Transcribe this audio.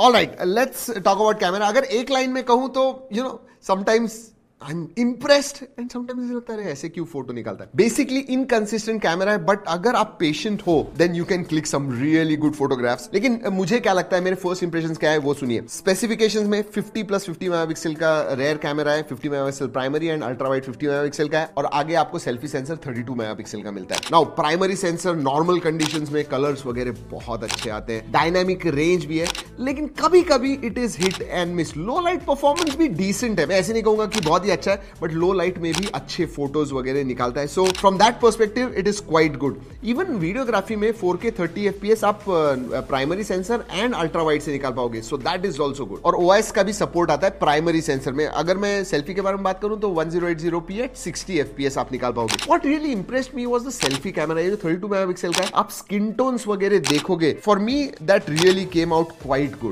All right let's talk about camera अगर एक line में कहूँ तो you know sometimes impressed and sometimes लगता है ऐसे क्यों फ़ोटो निकालता है। बेसिकली इनकंसिस्टेंट कैमरा है बट अगर आप पेशेंट हो then you can click some really good photographs लेकिन मुझे क्या लगता है, मेरे फ़र्स्ट इंप्रेशन क्या है, वो सुनिए। स्पेसिफिकेशंस में 50 प्लस 50 मेगापिक्सल का रेयर कैमरा है 50 megapixel primary and ultra wide 50 megapixel का है, और आगे आपको सेल्फी सेंसर 32 मेगापिक्सल का मिलता है। Now primary sensor normal condition में कलर्स वगैरह बहुत अच्छे आते हैं। डायनामिक रेंज भी है, लेकिन कभी कभी it is hit and miss low light performance भी डिसेंट है। मैं ऐसे नहीं कहूँगा कि बहुत ही अच्छा है बट लो लाइट में भी अच्छे फ़ोटोज़ वगैरह निकालता है। So from that perspective it is quite good even videography में 4K 30 FPS आप primary sensor and ultra wide से निकाल पाओगे। So that is also good और OIS का भी सपोर्ट आता है प्राइमरी सेंसर में। अगर मैं सेल्फी के बारे में बात करूँ तो 1080p एट 60 FPS आप निकाल पाओगे। What really impressed me was the selfie camera ये जो 32 मेगापिक्सल का है, आप स्किन टोन्स वगैरह देखोगे for me that really came out quite good